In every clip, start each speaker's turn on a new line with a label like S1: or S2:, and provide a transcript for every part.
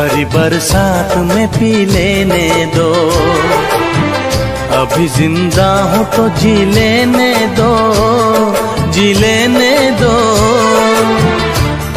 S1: भरी बरसात में पी लेने दो। अभी ज़िंदा हूँ तो जी लेने दो जी लेने दो।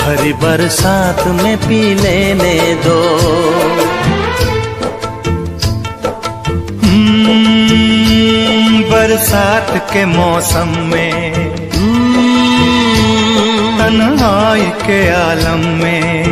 S1: भरी बरसात में पी लेने दो।
S2: हम्म, बरसात के मौसम में तन्हाई के आलम में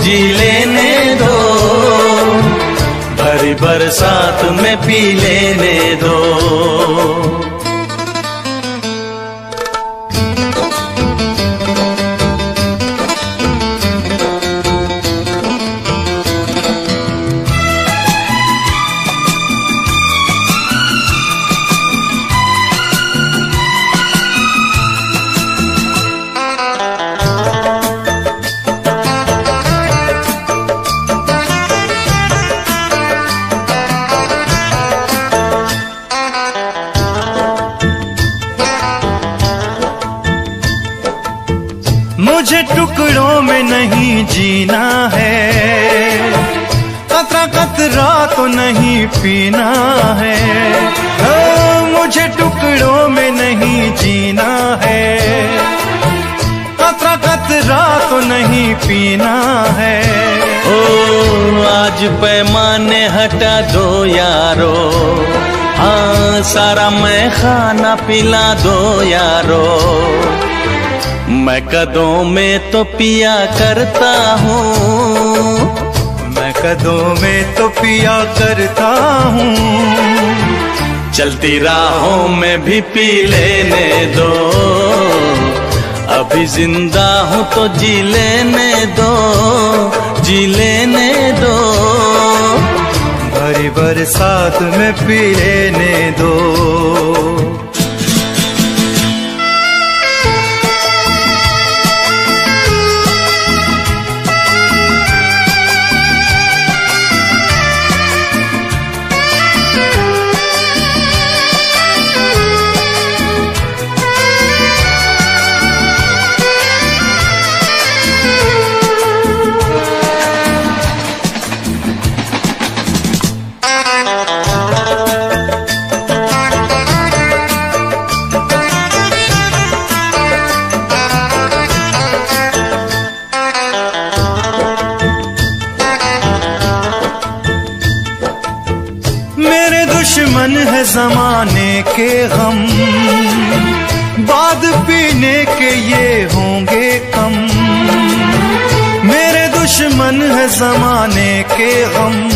S1: जी लेने दो। भरी बरसात में पी लेने दो।
S2: नहीं पीना है। ओ, मुझे टुकड़ों में नहीं जीना है। कतरा कतरा तो नहीं पीना है।
S1: ओ आज पैमाने हटा दो यारो। हाँ सारा मैं खाना पिला दो यारो। मैं कदों में तो पिया करता हूँ।
S2: कदों में तो पिया करता हूँ।
S1: चलती राहों में भी पी लेने दो। अभी ज़िंदा हूँ तो जी लेने दो। जी लेने दो।
S2: भरी बरसात में पी लेने दो। के गम। बाद पीने के ये होंगे कम। मेरे दुश्मन है जमाने के गम।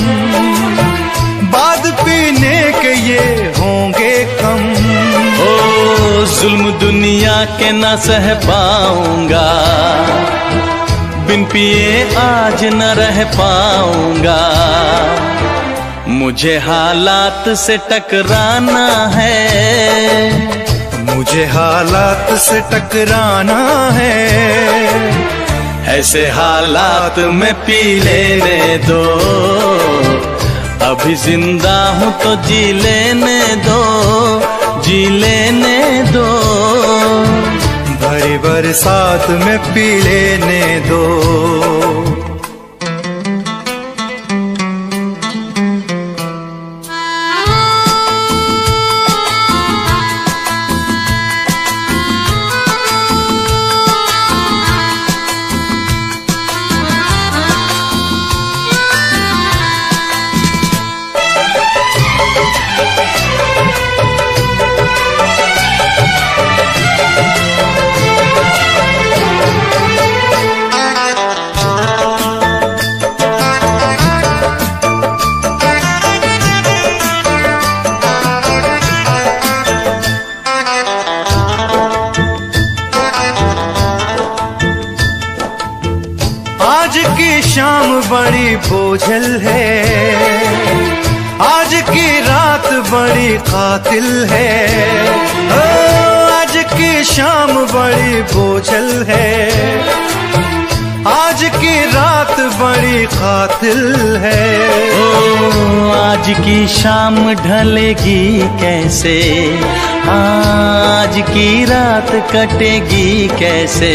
S2: बाद पीने के ये होंगे कम।
S1: ओ, जुल्म दुनिया के न सह पाऊँगा। बिन पिए आज न रह पाऊँगा। मुझे हालात से टकराना है।
S2: मुझे हालात से टकराना है।
S1: ऐसे हालात में पी लेने दो। अभी ज़िंदा हूँ तो जी लेने दो। जी लेने दो।
S2: भरी बरसात में पी लेने दो। शाम बड़ी बोझल है। आज की रात बड़ी कातिल है। आज की शाम बड़ी बोझल है। आज की रात बड़ी कातिल है।
S1: ओ, आज की शाम ढलेगी कैसे? आज की रात कटेगी कैसे?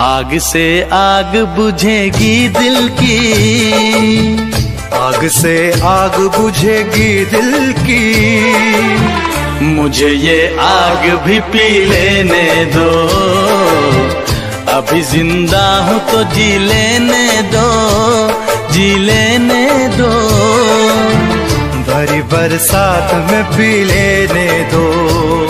S1: आग से आग बुझेगी दिल की।
S2: आग से आग बुझेगी दिल की।
S1: मुझे ये आग भी पी लेने दो। अभी ज़िंदा हूँ तो जी लेने दो। जी लेने दो।
S2: भरी बरसात में पी लेने दो।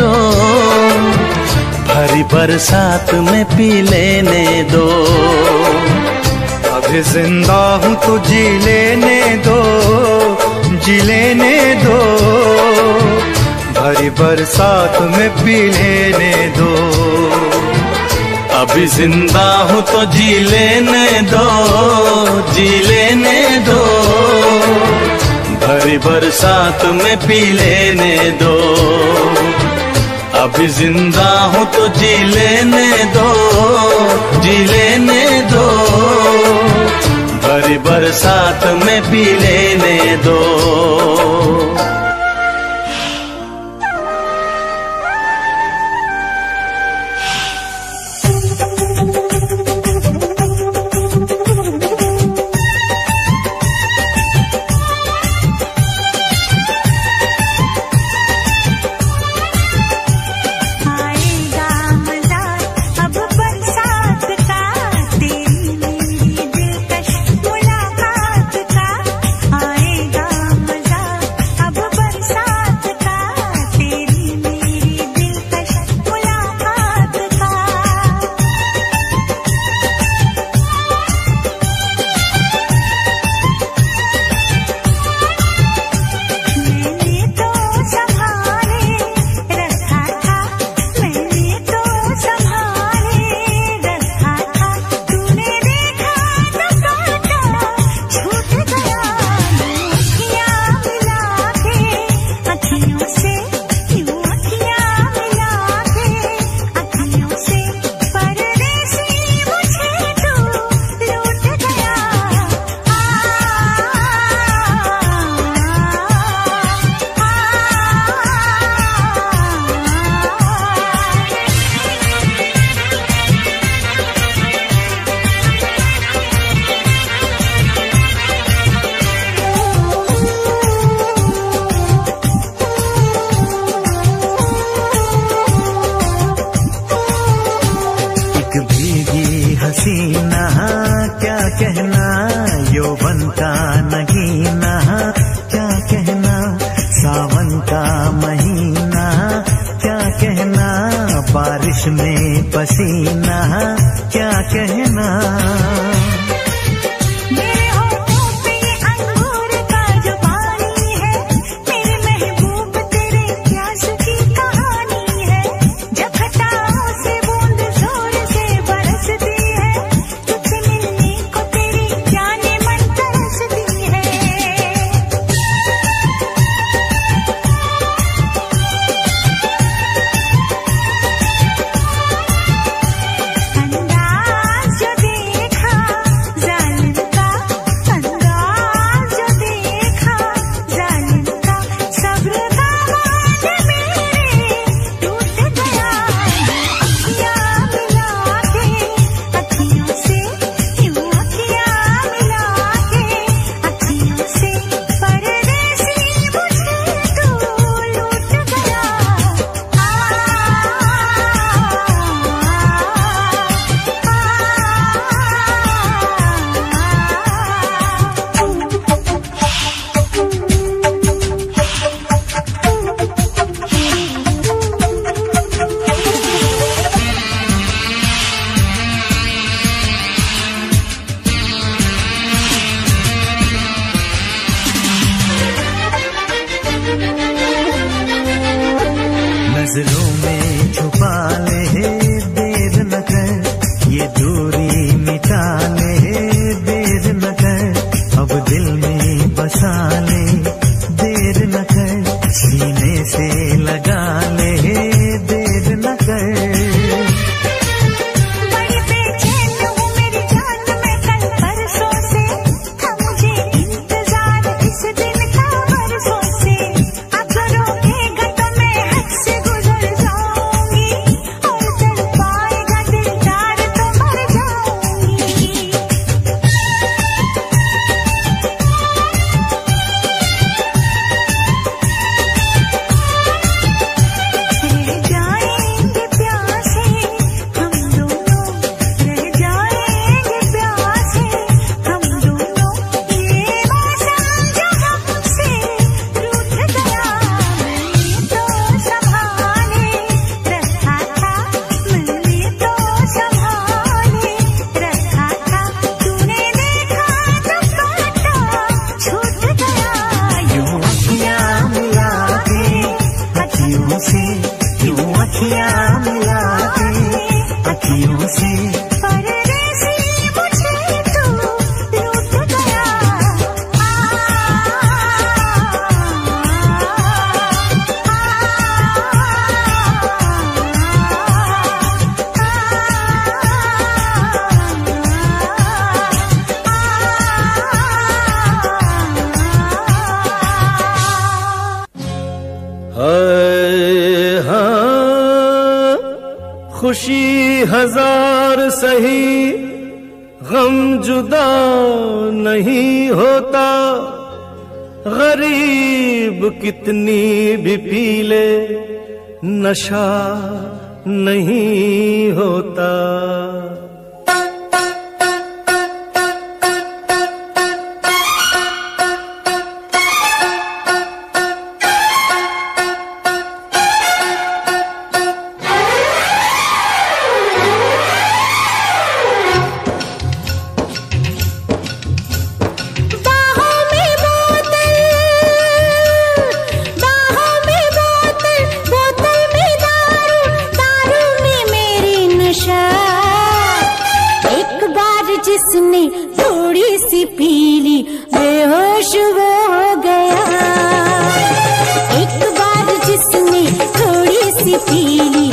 S1: भरी बरसात में पी लेने दो।
S2: अभी ज़िंदा हूँ तो जी लेने दो, जी लेने दो। भरी बरसात में पी लेने दो।
S1: अभी ज़िंदा हूँ तो जी लेने दो, जी लेने दो। भरी बरसात में पी लेने दो। अभी ज़िंदा हूँ तो जी लेने दो, जी लेने दो। भरी बरसात में पी लेने दो।
S3: बारिश में पसीना क्या कहना?
S4: रहे
S5: खुशी हज़ार सही, गम जुदा नहीं होता। गरीब कितनी भी पी ले, नशा नहीं होता।
S4: एक बार जिसने थोड़ी सी पीली बेहोश वो हो गया। एक बार जिसने थोड़ी सी पी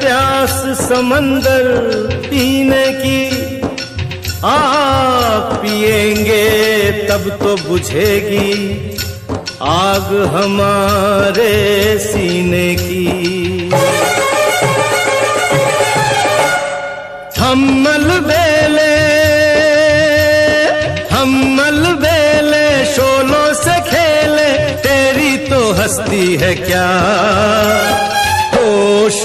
S5: प्यास समंदर पीने की आग पिएँगे, तब तो बुझेगी आग हमारे सीने की। हम बेले हम बेले, शोलों से खेले, तेरी तो हस्ती है क्या?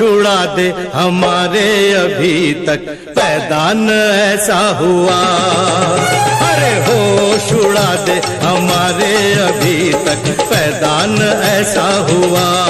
S5: उड़ा दे हमारे अभी तक। पैदा न ऐसा हुआ। अरे हो, छुड़ा दे हमारे अभी तक। पैदा न ऐसा हुआ।